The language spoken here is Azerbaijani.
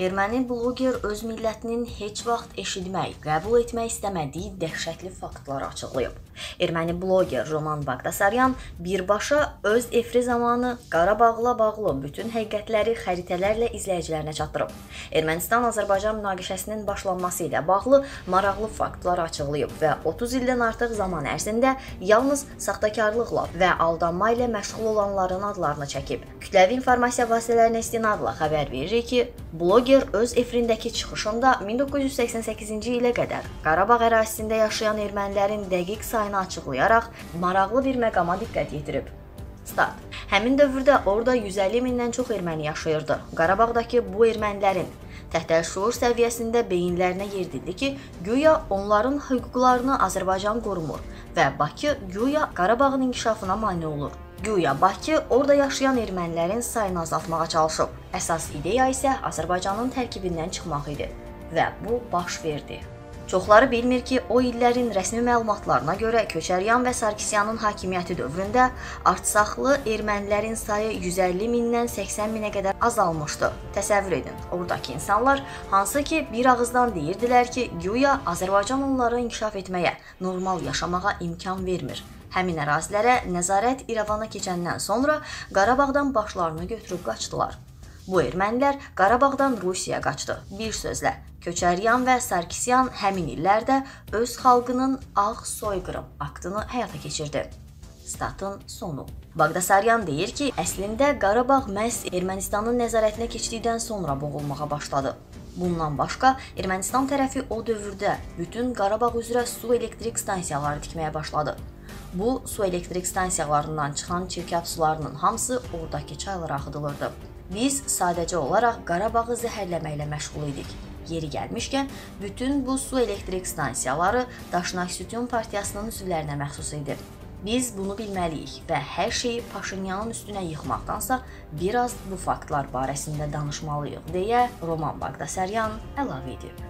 Erməni bloger öz millətinin heç vaxt eşitmək, qəbul etmək istəmədiyi dəhşətli faktları açıqlayıb. Erməni bloger Roman Bagdasaryan birbaşa öz efri zamanı Qarabağla bağlı bütün həqiqətləri xəritələrlə izləyicilərinə çatdırıb. Ermənistan-Azərbaycan münaqişəsinin başlanması ilə bağlı maraqlı faktlar açıqlayıb və 30 ildən artıq zaman ərzində yalnız saxtakarlıqla və aldanma ilə məşğul olanların adlarını çəkib. Kütləvi informasiya vasitələrinə istinadla xəbər verir ki, bloger öz efrindəki çıxışında 1988-ci ilə qədər Qarabağ ərazisində yaşayan ermənilərin dəqiq sayını açıqlayaraq maraqlı bir məqama diqqət yetirib. Stat. Həmin dövrdə orada 150 mindən çox erməni yaşayırdı. Qarabağdakı bu ermənilərin təhtəşüur səviyyəsində beyinlərinə yerdildi ki, güya onların hüquqlarını Azərbaycan qorumur və Bakı güya Qarabağın inkişafına mane olur. Güya Bakı orada yaşayan ermənilərin sayını azaltmağa çalışıb. Əsas ideya isə Azərbaycanın tərkibindən çıxmaq idi və bu baş verdi. Çoxları bilmir ki, o illərin rəsmi məlumatlarına görə Köçəryan və Sarkisyanın hakimiyyəti dövründə artsaxlı ermənilərin sayı 150 mindən 80 minə qədər azalmışdı. Təsəvvür edin, oradakı insanlar hansı ki bir ağızdan deyirdilər ki, güya Azərbaycan onları inkişaf etməyə, normal yaşamağa imkan vermir. Həmin ərazilərə nəzarət İrəvana keçəndən sonra Qarabağdan başlarını götürüb qaçdılar. Bu ermənilər Qarabağdan Rusiyaya qaçdı. Bir sözlə, Köçəryan və Sarkisyan həmin illərdə öz xalqının ağ soyqırım aktını həyata keçirdi. Statın sonu. Bagdasaryan deyir ki, əslində Qarabağ məhz Ermənistanın nəzarətinə keçdikdən sonra boğulmağa başladı. Bundan başqa Ermənistan tərəfi o dövrdə bütün Qarabağ üzrə su elektrik stansiyaları tikməyə başladı. Bu su elektrik stansiyalarından çıxan çirkab sularının hamısı oradakı çaylara axıdılırdı. Biz sadəcə olaraq Qarabağı zəhərləməklə məşğul idik. Yeri gəlmişkən, bütün bu su elektrik stansiyaları Daşnak Sütun partiyasının üzvlərinə məxsus idi. Biz bunu bilməliyik və hər şeyi Paşinyanın üstünə yıxmaqdansa biraz bu faktlar barəsində danışmalıyıq deyə Roman Bagdasaryan əlavə edib.